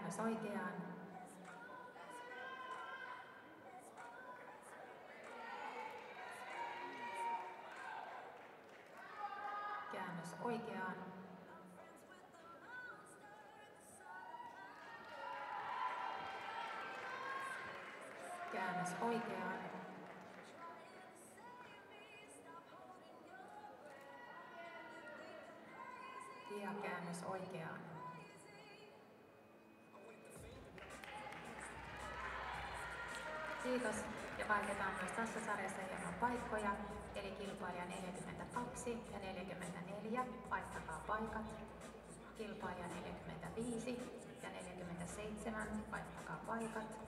Käännös oikeaan. Käännös oikeaan. Käännös oikeaan. Ja käännös oikeaan. Kiitos. Ja vaihdetaan myös tässä sarjassa hieman paikkoja. Eli kilpailija 42 ja 44. Vaihtakaa paikat. Kilpailija 45 ja 47. Vaihtakaa paikat.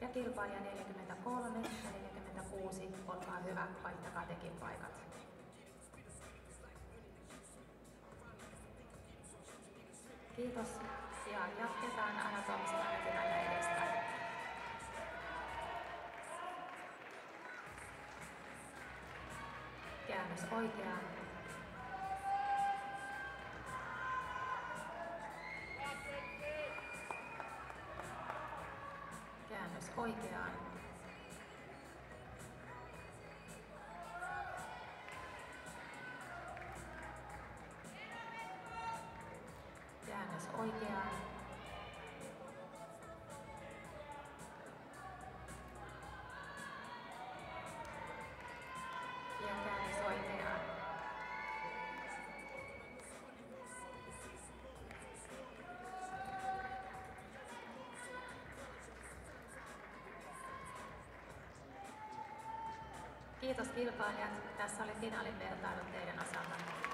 Ja kilpailija 43 ja 46. Olkaa hyvä, vaihtakaa tekin paikat. Kiitos. Ja jatketaan anatomisella Käännös oikeaan. Käännös oikeaan. Käännös oikeaan. Kiitos kilpailijat. Tässä oli finaalin vertailut teidän osaltanne.